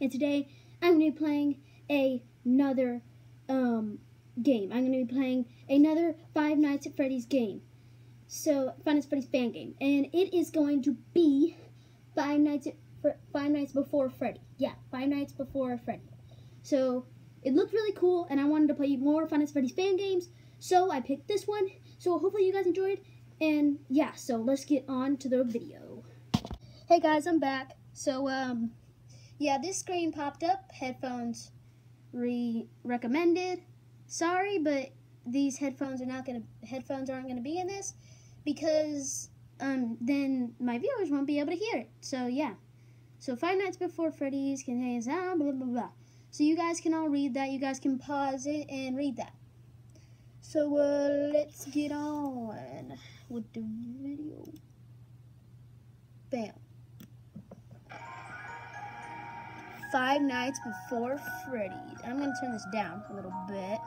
and today I'm going to be playing another um, game. I'm going to be playing another Five Nights at Freddy's game. So, Five Nights at Freddy's fan game. And it is going to be Five Nights at Five Nights Before Freddy. Yeah, Five Nights Before Freddy. So, it looked really cool, and I wanted to play more Five Nights at Freddy's fan games, so I picked this one. So, hopefully you guys enjoyed, and yeah, so let's get on to the video. Hey guys, I'm back. So, um, yeah, this screen popped up. Headphones re recommended. Sorry, but these headphones are not gonna headphones aren't gonna be in this because um then my viewers won't be able to hear it. So yeah. So Five Nights Before Freddy's contains ah blah blah blah. So you guys can all read that. You guys can pause it and read that. So uh, let's get on with the video. Bam. Five Nights Before Freddy's. I'm going to turn this down a little bit.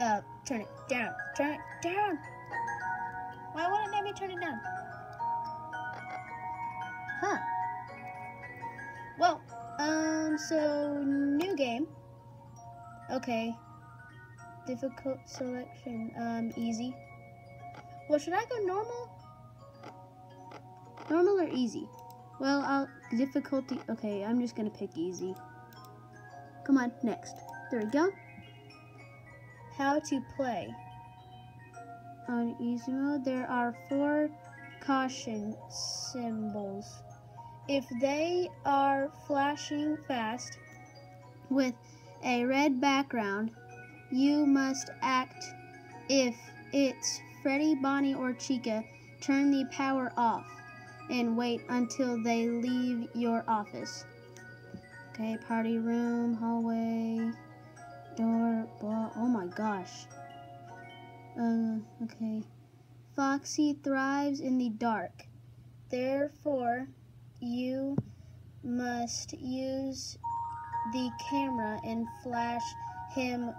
Uh, turn it down. Turn it down. Why wouldn't let me turn it down? Huh. Well, um, so, new game. Okay. Difficult selection. Um, easy. Well, should I go normal? Normal or easy? Well, I'll difficulty. Okay, I'm just gonna pick easy. Come on, next. There we go. How to play. On easy mode, there are four caution symbols. If they are flashing fast with a red background, you must act if it's Freddy, Bonnie, or Chica, turn the power off and wait until they leave your office. Okay, party room, hallway, door, blah, oh my gosh. Uh, okay. Foxy thrives in the dark. Therefore, you must use the camera and flash him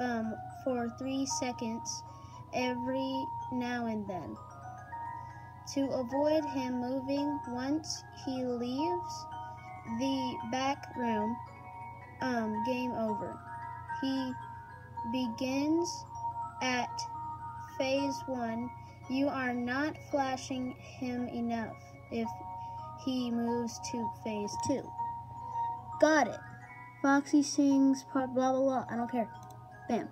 um, for three seconds every now and then. To avoid him moving once he leaves the back room, um, game over. He begins at phase one. You are not flashing him enough if he moves to phase two. Got it. Foxy sings blah blah blah. I don't care. Bam.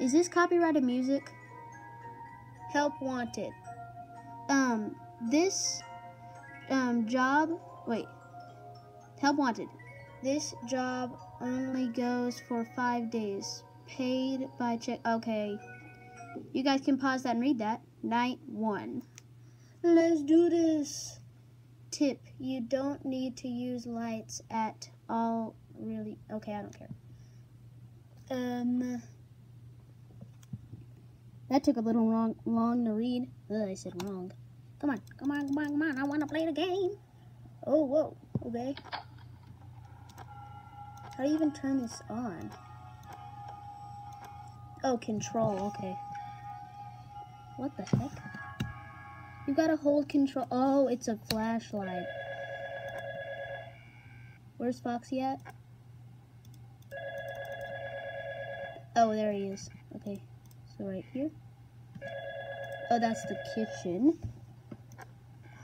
Is this copyrighted music? Help wanted um, this um, job, wait, help wanted. This job only goes for five days. Paid by check. Okay. You guys can pause that and read that. Night one. Let's do this. Tip, you don't need to use lights at all, really. Okay, I don't care. Um, that took a little long, long to read. Ugh, I said wrong. Come on, come on, come on, come on. I want to play the game. Oh, whoa. Okay. How do you even turn this on? Oh, control. Okay. What the heck? You gotta hold control. Oh, it's a flashlight. Where's Foxy at? Oh, there he is. Okay. So right here. Oh, that's the kitchen.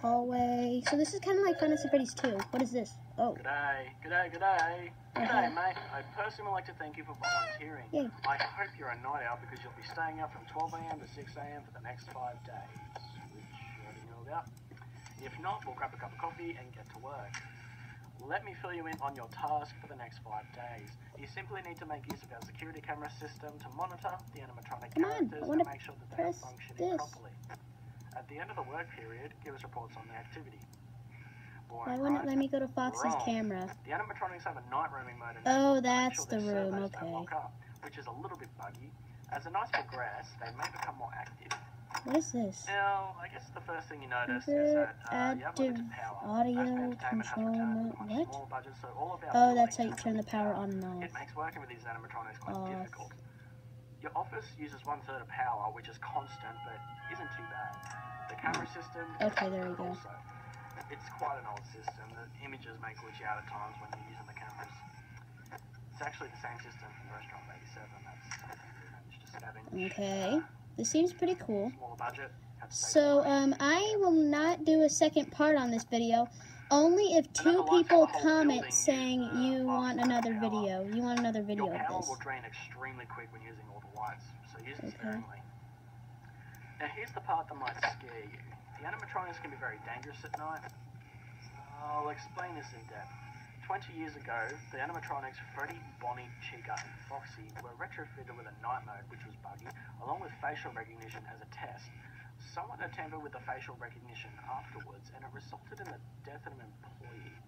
Hallway. So this is kind of like Fantasy Freddy's 2. What is this? Oh. good G'day, g'day, g'day. G'day, uh -huh. mate. I personally would like to thank you for volunteering. Yeah. I hope you're a night owl because you'll be staying up from 12 a.m. to 6 a.m. for the next five days, which I didn't know about. If not, we'll grab a cup of coffee and get to work. Let me fill you in on your task for the next five days. You simply need to make use of our security camera system to monitor the animatronic Come characters on, and make sure that they are functioning this. properly. At the end of the work period, give us reports on the activity. Boring, Why wouldn't right? it let me go to Fox's Wrong. camera? The animatronics have a night roaming mode. Oh, that's sure the room, okay. Up, which is a little bit buggy. As the nights progress, they may become more active. What is this? Now, I guess the first thing you notice is that uh, you have power. audio control what? Budget, so oh, that's how you turn the power on and off. It makes working with these animatronics quite off. difficult. Your office uses one third of power, which is constant, but isn't too bad. The camera system. Okay, there we go. Also. it's quite an old system. The images may glitch out at times when you're using the cameras. It's actually the same system from Restaurant 87. That's something we managed to scavenge. Okay. This seems pretty cool. Smaller budget. had to save So, um, I will not do a second part on this video. Only if two people for the whole comment saying uh, you want another video. You want another video of this. will drain extremely quick when using all the lights, so use it Okay. sparingly. Now here's the part that might scare you. The animatronics can be very dangerous at night. I'll explain this in depth. 20 years ago, the animatronics Freddy, Bonnie, Chica, and Foxy were retrofitted with a night mode, which was buggy, along with facial recognition as a test. Someone attempted with the facial recognition afterwards, and it resulted in the death of an employee.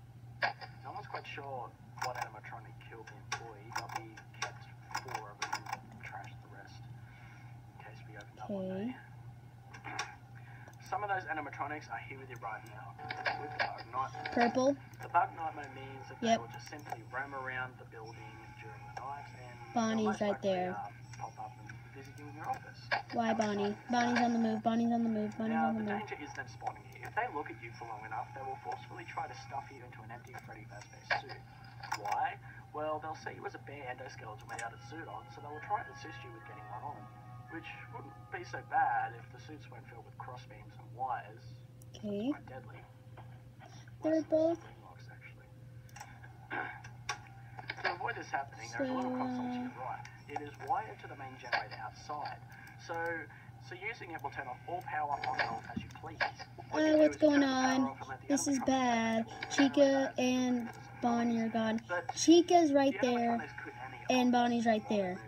No one's quite sure what animatronic killed the employee, but we kept four of them and trashed the rest in case we opened up one day. Some of those animatronics are here with you right now. With the bug. Purple. The bug night mode means that Yep. they will just simply roam around the building during the night and Bonnie's right there. uh, pop up and visit you in your office. Why, Bonnie? Bonnie's on the move. Bonnie's on the move. Bonnie's Now, on the the move. danger is them spotting you. If they look at you for long enough, they will forcefully try to stuff you into an empty Freddy Fazbear suit. Why? Well, they'll see you as a bare endoskeleton without a suit on, so they will try and assist you with getting one on. Which wouldn't be so bad if the suits weren't filled with crossbeams and wires. Okay. Quite deadly. They're both- locks, actually. to avoid this happening, there's a little So, console to your right. It is wired to the main generator outside. So, so using it will turn off all power on and off as you please. What Uh, what's going on? off and let the This is bad. Chica and. Bonnie are gone. Chica's right there. animatronics could any and Bonnie's right there.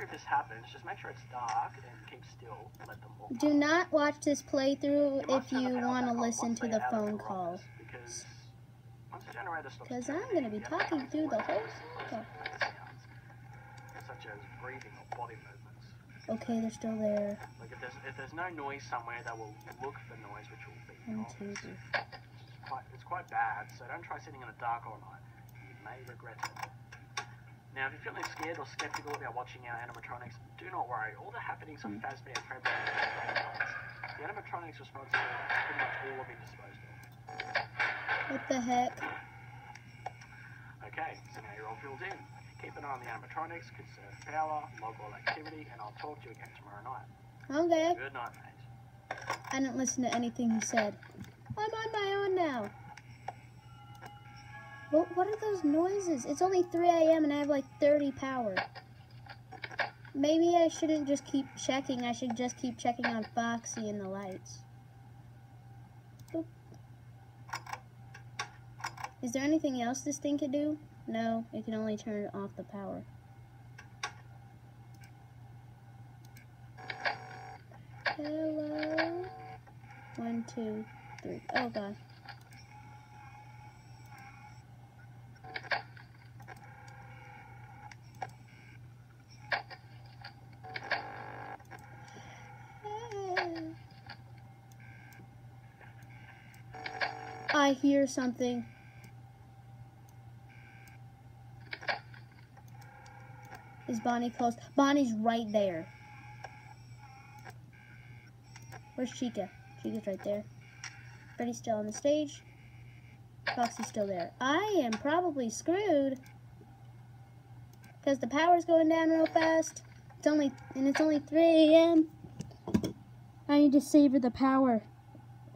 Moving, So don't worry if this happens. Just make sure it's dark and keep still. Let them walk Do not watch this playthrough You if you want to listen to the phone call. Because once the generator stops 'Cause I'm gonna be talking through the whole noise call. sounds, such as breathing or body movements. Okay, they're still there. Like if there's if there's no noise somewhere, they will look for noise, which will be two, It's quite it's quite bad. So don't try sitting in the dark all night. You may regret it. Now, if you're feeling scared or skeptical about watching our animatronics, do not worry. All the happenings Hmm. of Fazbear and Fredbear are. The animatronics responsible for pretty much all have been disposed of. What the heck? Okay, so now you're all filled in. Keep an eye on the animatronics, conserve power, log all activity, and I'll talk to you again tomorrow night. Okay. Good night, mate. I didn't listen to anything he said. I'm on my own now. What, what are those noises? It's only 3 a.m. and I have like 30 power. Maybe I shouldn't just keep checking. I should just keep checking on Foxy and the lights. Is there anything else this thing could do? No, it can only turn off the power. Hello? One, two, three. Oh god. I hear something. Is Bonnie close? Bonnie's right there. Where's Chica? Chica's right there. Freddy's still on the stage. Foxy's still there. I am probably screwed. Because the power's going down real fast. It's only and it's only 3 a.m. I need to savor the power.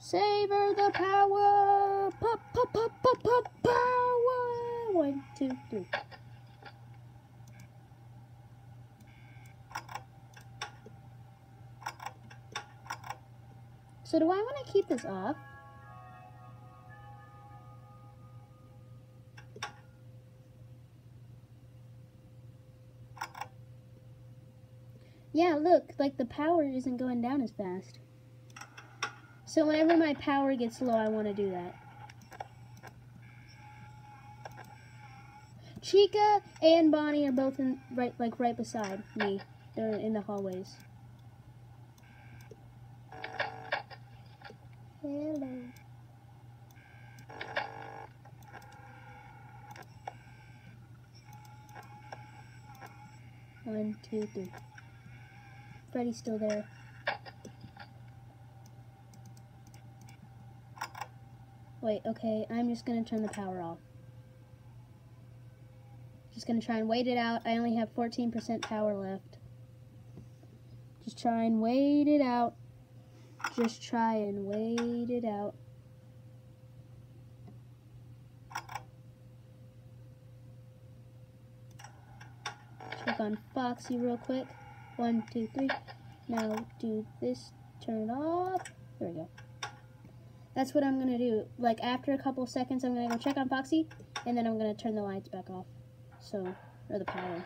Savor the power. Pop, pop, pop, pop, pop, power. One, two, three. So do I want to keep this off? Yeah, look, like the power isn't going down as fast. So whenever my power gets low, I want to do that. Chica and Bonnie are both in right, like right beside me. They're in the hallways. Hello. One, two, three. Freddy's still there. Wait, okay, I'm just gonna turn the power off. Just gonna try and wait it out. I only have 14% power left. Just try and wait it out. Just try and wait it out. Check on Foxy real quick. One, two, three. Now do this, turn it off. There we go. That's what I'm gonna do. Like after a couple seconds, I'm gonna go check on Foxy, and then I'm gonna turn the lights back off. So, or the power.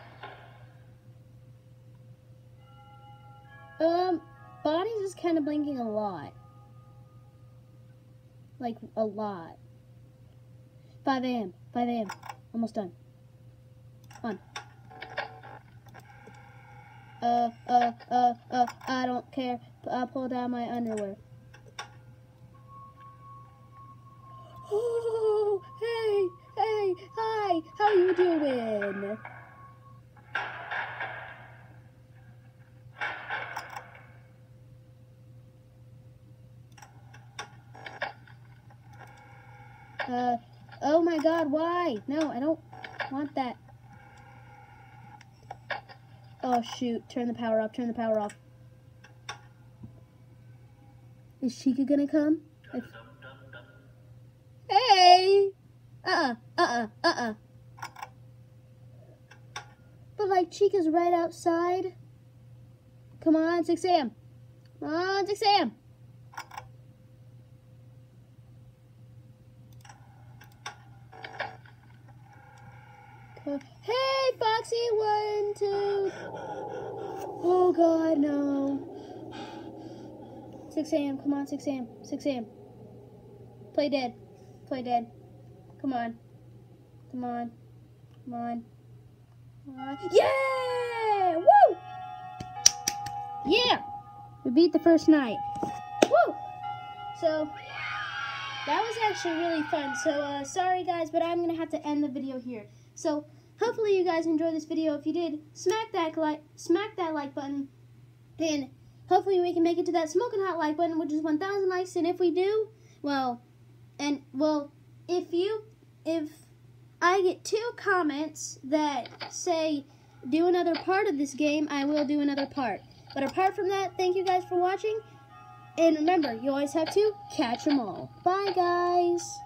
Um, Bonnie's is kind of blinking a lot. Like, a lot. 5 a.m. 5 a.m. Almost done. On. Uh, uh, uh, uh, I don't care. I pull down my underwear. How you doing? Uh, oh my god, why? No, I don't want that. Oh shoot, turn the power off, turn the power off. Is Chica gonna come? Hey! Uh-uh, uh-uh, uh-uh. But like Chica's right outside. Come on, 6 a.m. Come on, 6 a.m. Hey, Foxy, one, two. Oh, God, no. 6 a.m., come on, 6 a.m., 6 a.m. Play dead, play dead. Come on, come on. Come on. Yeah! Woo! Yeah! We beat the first night. Woo! So, that was actually really fun. So, uh, sorry guys, but I'm going to have to end the video here. So, hopefully you guys enjoyed this video. If you did, smack that like smack that like button. And hopefully we can make it to that smoking hot like button, which is 1,000 likes. And if we do, well, and well, if you if I get two comments that say do another part of this game, I will do another part. But apart from that, thank you guys for watching. And remember, you always have to catch them all. Bye, guys.